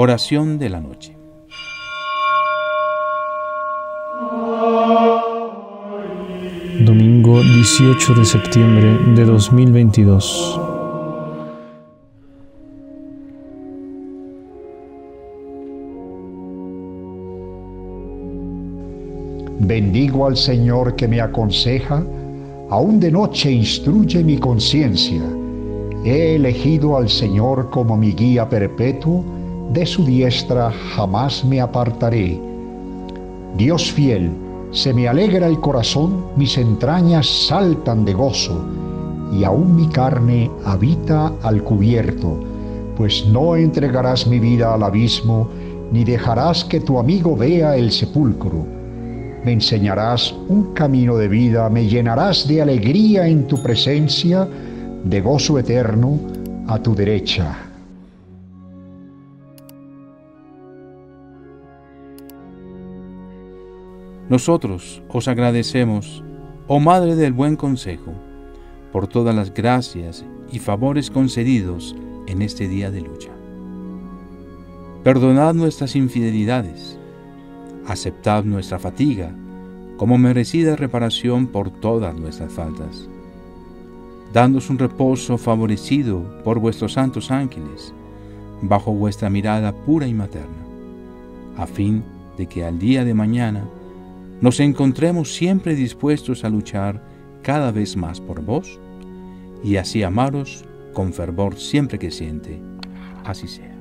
Oración de la noche. Domingo 18 de septiembre de 2022. Bendigo al Señor que me aconseja, aún de noche instruye mi conciencia. He elegido al Señor como mi guía perpetuo, de su diestra jamás me apartaré. Dios fiel, se me alegra el corazón, mis entrañas saltan de gozo, y aún mi carne habita al cubierto, pues no entregarás mi vida al abismo, ni dejarás que tu amigo vea el sepulcro me enseñarás un camino de vida, me llenarás de alegría en tu presencia, de gozo eterno a tu derecha. Nosotros os agradecemos, oh Madre del Buen Consejo, por todas las gracias y favores concedidos en este día de lucha. Perdonad nuestras infidelidades aceptad nuestra fatiga como merecida reparación por todas nuestras faltas. Dándos un reposo favorecido por vuestros santos ángeles, bajo vuestra mirada pura y materna, a fin de que al día de mañana nos encontremos siempre dispuestos a luchar cada vez más por vos y así amaros con fervor siempre que siente. Así sea.